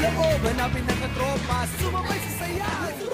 Loob, hanapin ang katropa Sumabay sa saya.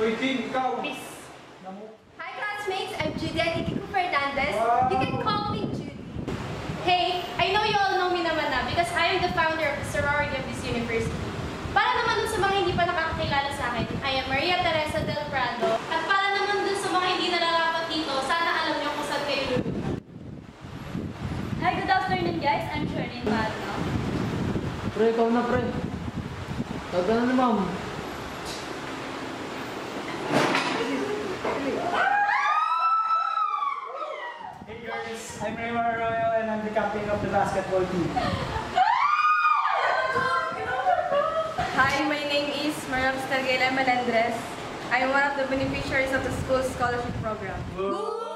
Oi, calma. captain of the basketball team. Hi, my name is Mariam Stargela Melendres. I am one of the beneficiaries of the school scholarship program.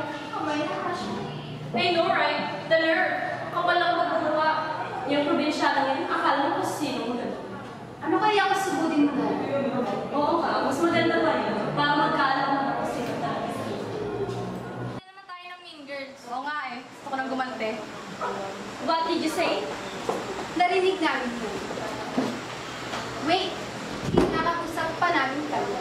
Kamay na crush mo. I know, right? The nerve. Kapal lang magmumukha. Yung probinsyano yan, akala mo kung sino mo ganun. Ano kaya ako subutin mo doon? Oo nga, mas maganda pa yun. Para magkaalam mo kung sino talaga. Hindi naman tayo ng mean girls. Oo nga eh. Gusto ko nang gumante. What did you say? Narinig namin yun. Wait! Kinakausap pa namin kayo.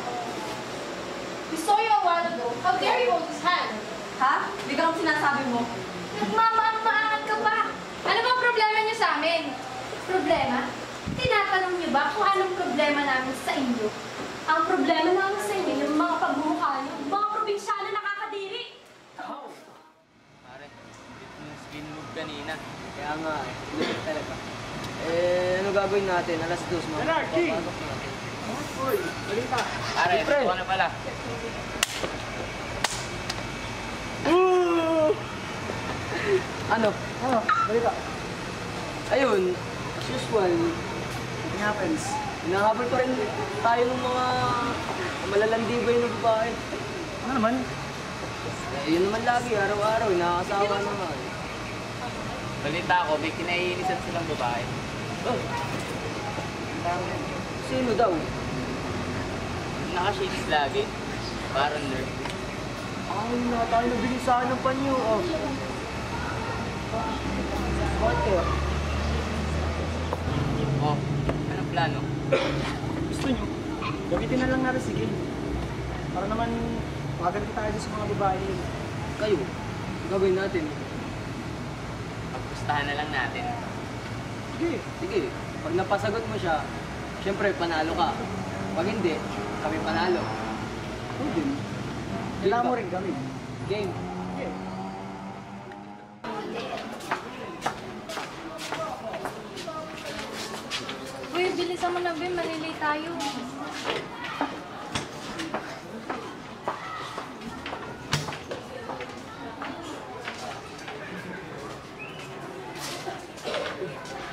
We saw you a while ago. How dare you hold his hand? Ha? Hindi ka sinasabi mo. Nagmamaang-maangat ka pa. Ano ba problema niyo sa amin? Problema? Tinatanong niyo ba kung anong problema namin sa inyo? Ang problema namin sa inyo, yung mga pagmumukha niyo, mga probinsyano nakakadiri. Pare, dito yung skin move kanina. Kaya nga eh, lupit talaga. Eh, ano gagawin natin? Alas dos, mga King! papasok natin. Uy, balita. Pare, ito na pala. Ano? Ano? Balita. Ayun, as usual, It happens. hinahabol pa rin tayo ng mga malalandibay na babae. Ano naman? Eh, yun naman lagi, araw-araw, nakakasawa naman. Balita ko, may kinaiinisan silang babae. Oh. Sino daw? Nakashades lagi. Parang nerd. Ay, na tayo nabilisan ng panyo. Oh. Kaya? Oh, anong plano? Gusto nyo? Gamitin na lang natin si Gil. Para naman makaganti tayo sa mga babae. Kayo, gagawin natin. Pagpustahan na lang natin. Sige. Sige, pag napasagot mo siya, syempre panalo ka. Pag hindi, kami panalo. Din. Kailangan mo rin kami. Game. Malilay tayo.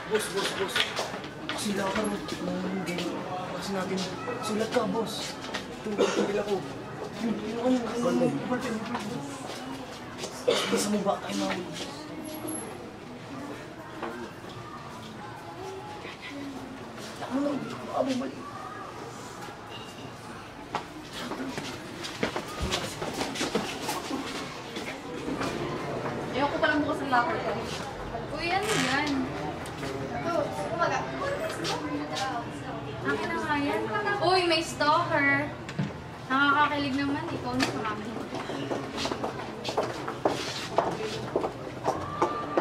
Boss, boss, boss. Sila ka rin. Kasi natin. Sulat ka, boss. Tumigil ako. Yun, yun, ano, ano, ano, parte mo. Isa mo ba kayo mga Ano, abo ba? Ayoko palang bukas ng locker ko. Uy, ano yan? Oh, umaga. Akin na nga yan. Uy, may stalker. Nakakakilig naman. Ikaw na sa akin.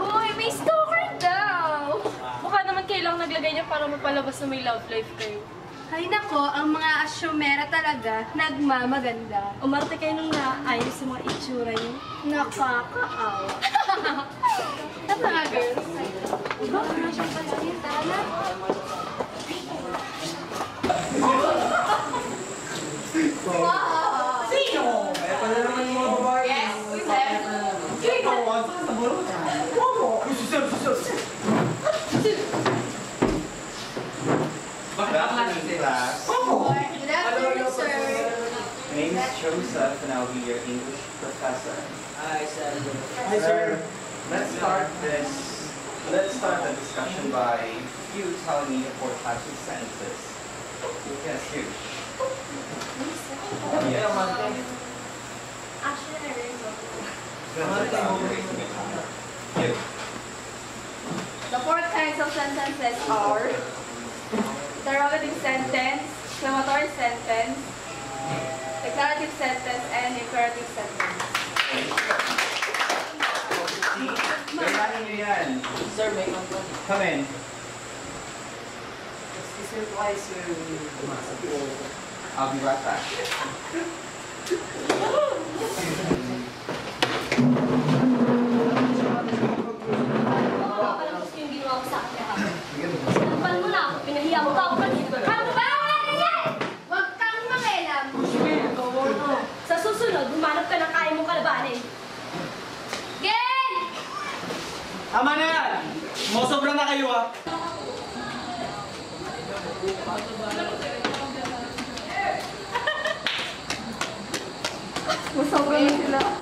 Uy, may stalker daw! Mukha naman kailang para mapalabas na may love life kayo. Ay nako, ang mga asyomera talaga, nagmamaganda. Umarte kayo nung naayos sa mga itsura niyo. Nakakaawa. Tama nga, girls. Diba, wala siyang pansinin. Tara na. Joseph, and I'll be your English professor. Ay, sir. Hi, sir. Um, let's start this. Let's start the discussion by you telling me the four types of sentences. Yes, you. Yes. Actually, I really don't. You. The four kinds of sentences are interrogative sentence, exclamatory sentence, declarative sentence, and imperative sentence. Kailangan niyo yan. Sir, may. Come in. Surprise, sir. I'll be right back. Wala ka lang gusto yung ginawa ko sa akin kahapon. Sinampal mo na ako, pinahiya mo pa ako kanina. Ano ba? Wala na yan! Huwag kang mangialam. Sa susunod, humanap ka ng kaya mong kalabanin. Gen! Tama na! Masobra na kayo ah. Masobra na sila.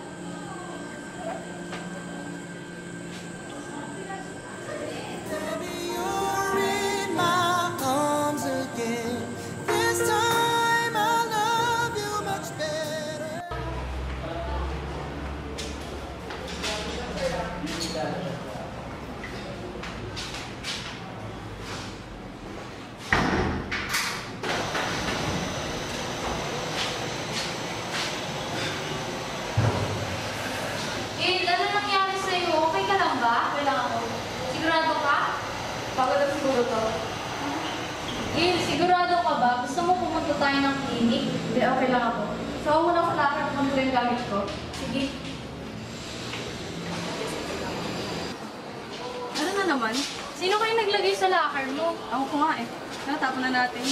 Natapon na natin.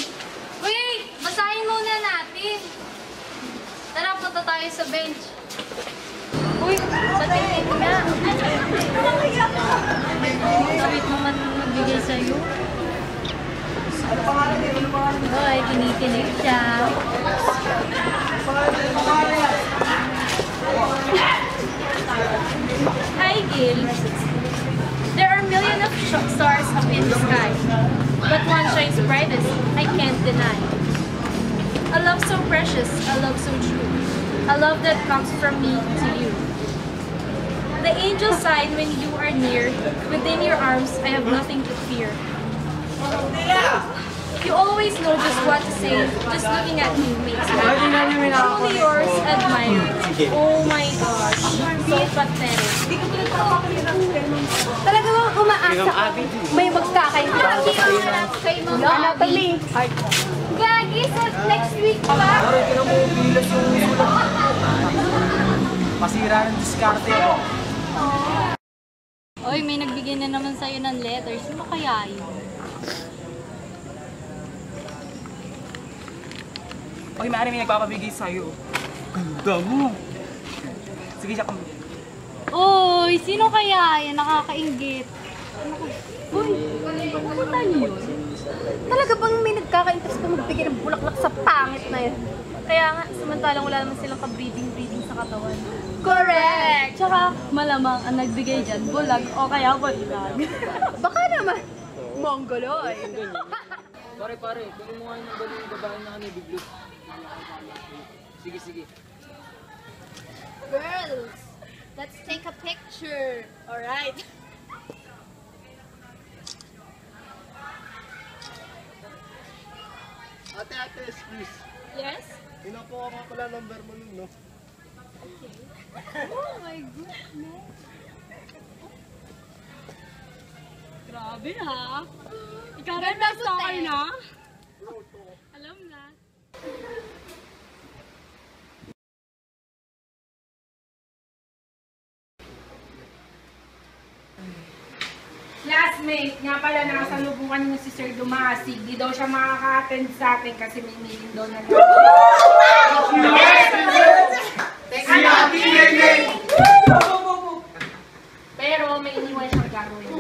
Wait! Basahin muna natin. Tara, punta tayo sa bench. Uy, sa tingin nga. Sabit mo man magbigay sa'yo. Ano pangalan niya? Ano pangalan niya? Hoy, kinikinig siya. Hi, Gil. There are millions of stars up in the sky, but one shines brightest, I can't deny. A love so precious, a love so true, a love that comes from me to you. The angels sign when you are near, within your arms I have nothing to fear. You always know just what to say, just looking at you makes me Truly yours, admire. Oh my gosh, so pathetic. Talaga ba umaasa ka? May magkakaintindihan. Kay Anatomy. Gagi, sa next week pa. Parang kinamubilas yung. Masira ng diskarte oh. Oy, may nagbigay na naman sa'yo ng letters. Sino kaya yun? Oy, maaari may nagpapabigay sa'yo. Ganda mo. Sige, siya kami. Uy, sino kaya yan? Nakakaingit. Uy, pumunta niyo yun? Talaga bang may nagkaka-interest pa magbigay ng bulaklak sa pangit na yun? Kaya nga, samantalang wala naman silang ka-breathing-breathing sa katawan. Correct! Tsaka, malamang ang nagbigay dyan, bulag o kaya bulag. Baka naman, mongoloid. Pare, pare, kunin mo nga yung yung babae na ano, biglo. Sige, sige. Girls, let's take a picture. Alright. Ate, ate, excuse. Yes? Pinakuha ko pala number mo nun, no? Oh my goodness. Grabe ha. Ikaw rin na sa akin na. Alam na. Classmate, nga pala nasa lubungan niyo si Sir Dumasig. Di daw siya makaka-attend sa atin kasi may meeting daw na daw. Pero may iniwan siyang gagawin.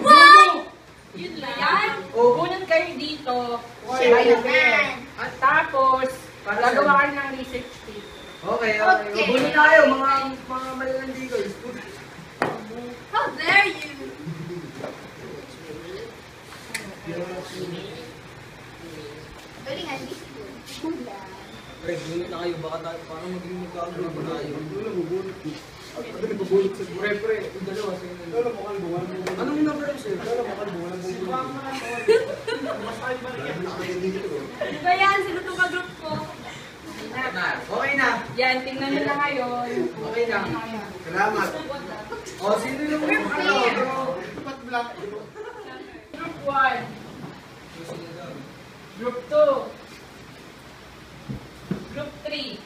Yun lang yan. Bunod kayo dito. Siya yan. At tapos, gagawa kayo ng research tape. Okay, okay. Mabuno tayo, mga mga malalandi ko. How dare you? Galing nga, hindi siguro. Pre, bunot na kayo. Parang maging magkakagulo pa tayo. Ano, bubulot mo. Ano nabubulot sa Pre, pre, yung dalawa sa inyo. Lalo mo kan bunga ng bubulot. Anong number yun, sir? Lalo mo kan bunga ng bubulot. Ba yan? Sino itong ka-group ko? Okay na. Yan, tingnan nyo na ngayon. Okay na. Salamat. O, sino yung ano? Ba't black? Group 1. Group 2. Group 3.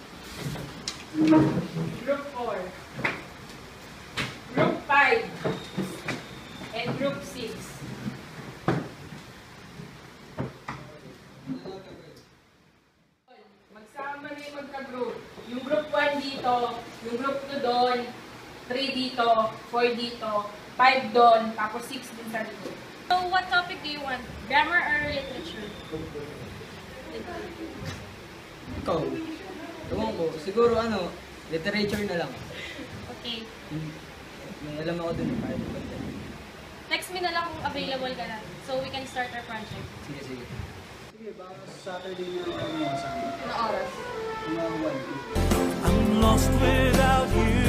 Group 4. Group 5. And Group 6. Magsama na yung magka-group. Yung group 1 dito, yung group 2 doon, 3 dito, 4 dito, 5 doon, tapos 6 din sa likod. So, what topic do you want? Grammar or literature? Ikaw, ewan ko, siguro ano, literature na lang. Okay. Hmm. May alam ako dun, kahit konti. Next me na lang kung available ka na. So, we can start our project. Sige, sige. Sige, baka Saturday na lang kami masama. Ano oras? Mga 1. Lost without you.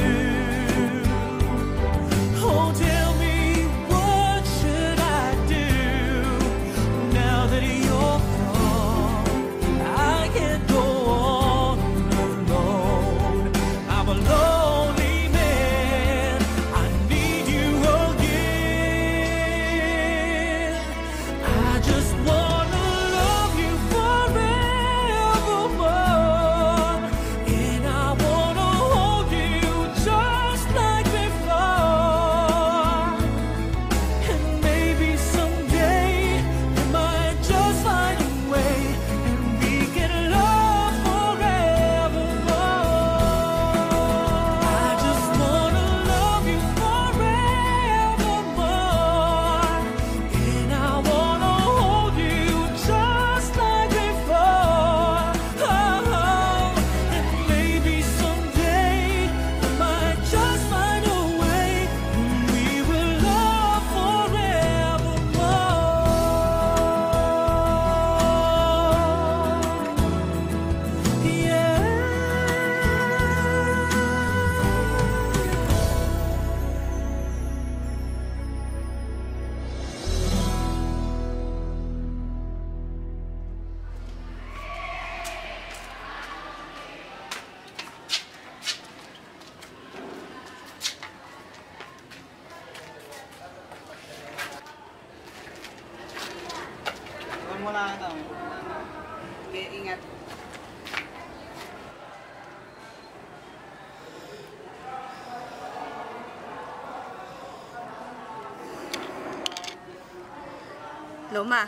Loma.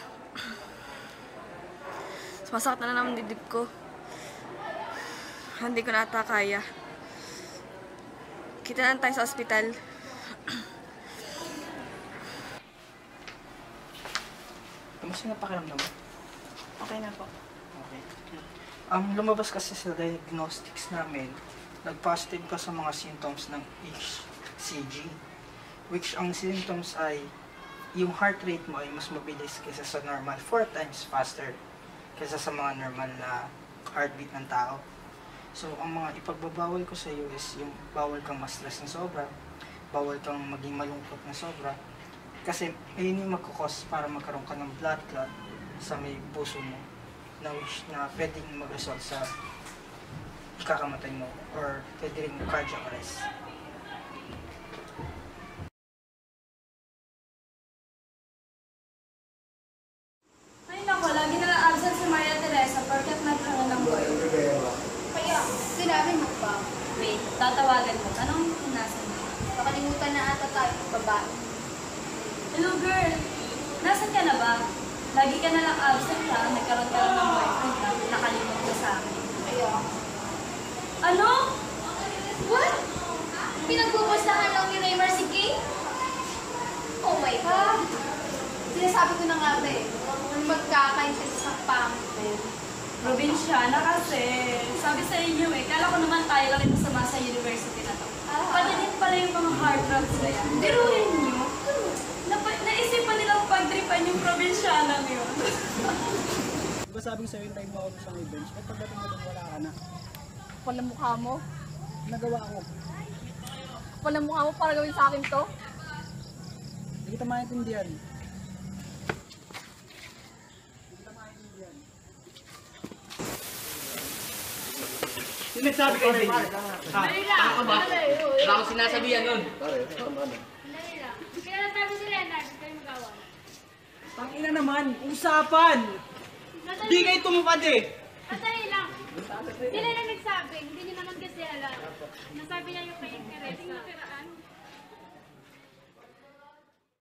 Sumasakit na naman dibdib ko. Hindi ko na ata kaya. Kita na tayo sa ospital. Kamusta na pakiramdam mo? Okay na po. Okay. Um, lumabas kasi sa diagnostics namin, nag-positive ka sa mga symptoms ng HCG. Which ang symptoms ay yung heart rate mo ay mas mabilis kaysa sa normal, four times faster kaysa sa mga normal na heartbeat ng tao. So, ang mga ipagbabawal ko sa iyo is yung bawal kang ma-stress na sobra, bawal kang maging malungkot na sobra, kasi ayun yung magkukos para magkaroon ka ng blood clot sa may puso mo na wish na pwedeng mag-result sa ikakamatay mo or pwede rin cardiac arrest. Tatawagan mo. Tanong kung nasan mo. Nakalimutan na ata tayo ng babae. Hello girl, nasan ka na ba? Lagi ka na lang absent ha, nagkaroon ka lang ng boyfriend ha, nakalimot ka sa akin. Kaya, Ano? what? Pinagpupustahan lang ni Raymar si Kay? Oh my God. Sinasabi ko na nga ba eh, kung magkakaintindi sa pangit. Probinsyana kasi. Sabi sa inyo eh, kala ko naman tayo lang ito sa sa university na to. Pati din pala yung mga hard drugs na yan. Biruin nyo. Napa, naisipan nilang pagtripan yung probinsyana yun. Di ba sabing sa'yo yung time mo ako sa bench? Ba't pagdating mo doon wala ka na? Kapal na mukha mo. Nagawa ko. Kapal na mukha mo para gawin sa akin to. Hindi kita maintindihan. Sino nagsabi kayo sa inyo? Ha? Tama ka ba? Wala akong sinasabihan nun. Kaya natabi si Leonard, kayo magawa. Tangina naman, usapan! Di kayo tumupad eh! Madali lang. Sila lang nagsabi, hindi niyo naman kasi alam. Nasabi niya yung kay Teresa.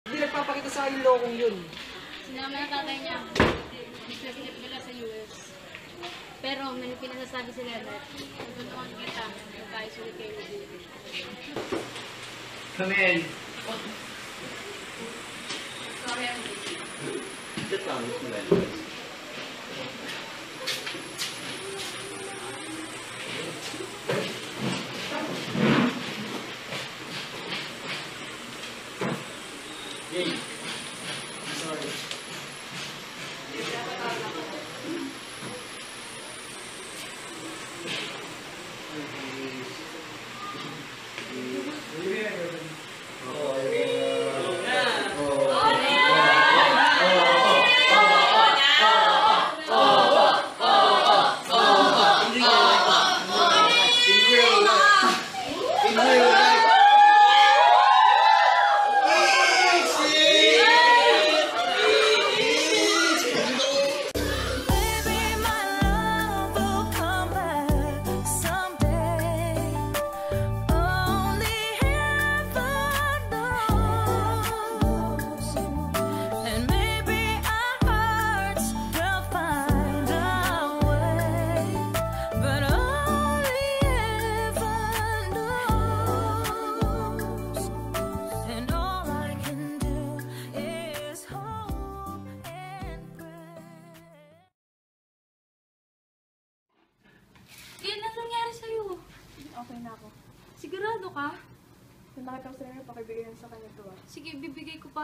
Hindi nagpapakita sa akin lokong yun. Sinama ng tatay niya. Nagsasilip nila sa US. Pero may pinasasabi sila na tutunuan kita kung tayo sulit kayo mag-ibig. Come in. Sorry, I'm late. Just on,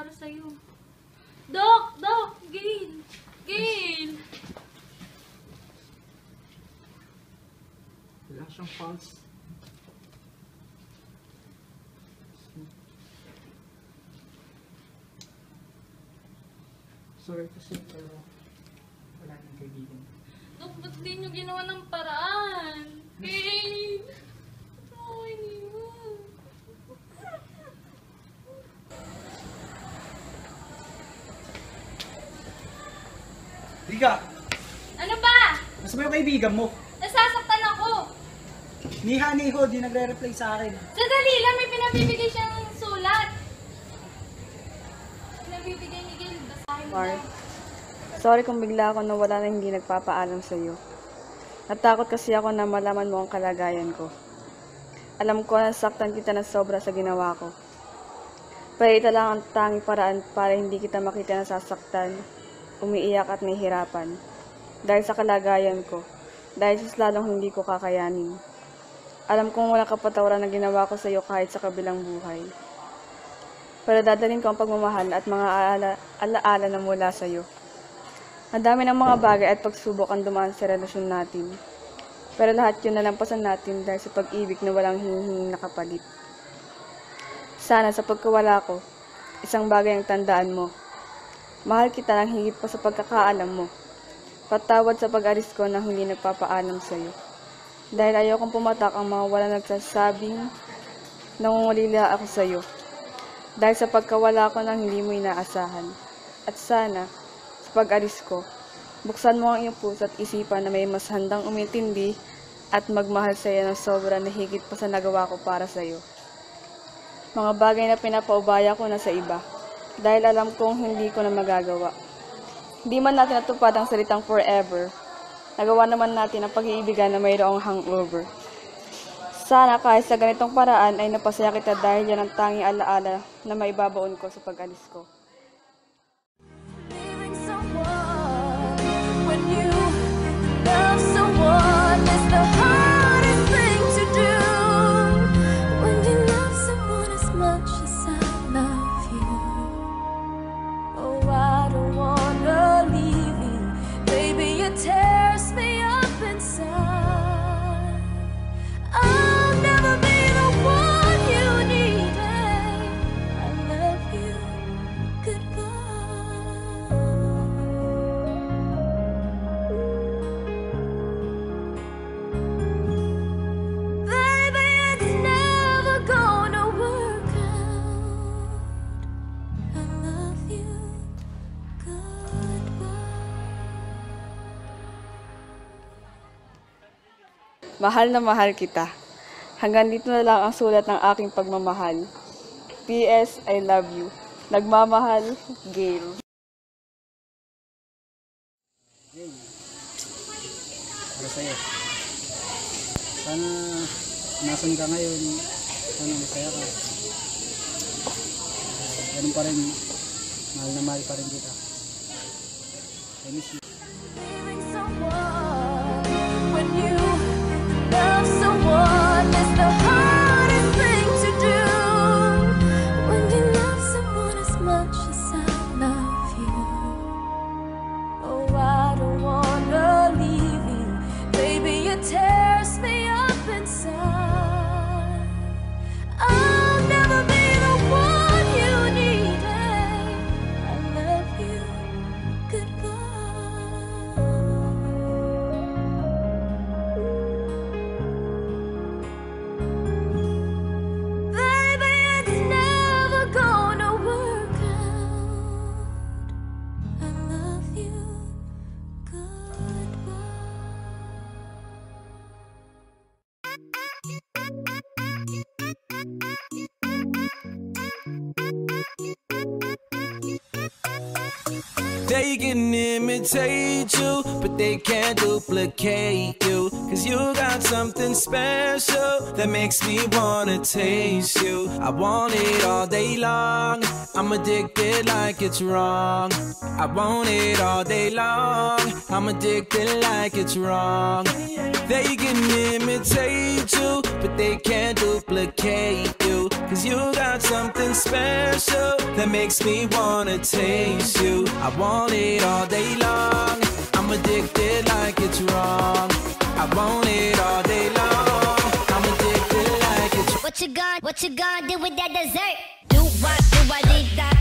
para sa'yo. Dok! Dok! Gail! Gail! Wala siyang pulse. Sorry kasi pero wala nang kaibigan. Dok, ba't di nyo ginawa ng paraan? Gail! Rika! Ano ba? Nasa yung kaibigan mo? Nasasaktan ako. Ni Honey ho, di nagre-reply sa akin. Sadali lang, may pinabibigay siyang sulat. Pinabibigay ni Gail. Basahin mo Mar, na. sorry kung bigla ako nawala na hindi nagpapaalam sa iyo. Natakot kasi ako na malaman mo ang kalagayan ko. Alam ko na saktan kita na sobra sa ginawa ko. Pero ito lang ang tanging paraan para hindi kita makita na sasaktan, umiiyak at nahihirapan. Dahil sa kalagayan ko, dahil sa lalong hindi ko kakayanin. Alam kong walang kapatawaran na ginawa ko sa iyo kahit sa kabilang buhay. Pero dadalhin ko ang pagmamahal at mga ala- alaala na mula sa iyo. Ang dami ng mga bagay at pagsubok ang dumaan sa relasyon natin. Pero lahat yun nalampasan natin dahil sa pag-ibig na walang hingihing nakapalit. Sana sa pagkawala ko, isang bagay ang tandaan mo. Mahal kita ng higit pa sa pagkakaalam mo. Patawad sa pag-aris ko na hindi nagpapaalam sa iyo. Dahil ayokong pumatak ang mga wala nagsasabing nangungulila ako sa iyo. Dahil sa pagkawala ko nang hindi mo inaasahan. At sana, sa pag-alis ko, buksan mo ang iyong puso at isipan na may mas handang umintindi at magmahal sa iyo ng sobra na higit pa sa nagawa ko para sa iyo. Mga bagay na pinapaubaya ko na sa iba dahil alam kong hindi ko na magagawa. Hindi man natin natupad ang salitang forever, nagawa naman natin ang pag-iibigan na mayroong hangover. Sana kahit sa ganitong paraan ay napasaya kita dahil yan ang tanging alaala na maibabaon ko sa pag-alis ko. When you love someone, it's the hardest Mahal na mahal kita. Hanggang dito na lang ang sulat ng aking pagmamahal. P.S. I love you. Nagmamahal, Gail. Para sa'yo. Sana nasan ka ngayon. Sana masaya ka. Ganun pa rin. Mahal na mahal pa rin kita. I miss you. The hardest imitate you, but they can't duplicate you. Cause you got something special that makes me wanna taste you. I want it all day long. I'm addicted like it's wrong. I want it all day long. I'm addicted like it's wrong. They can imitate you, but they can't duplicate you. Cause you got something special that makes me wanna taste you. I want it all day long. I'm addicted like it's wrong. I want it all day long. I'm addicted like it's wrong What you gonna, what you gonna do with that dessert? Do what, do what, did that?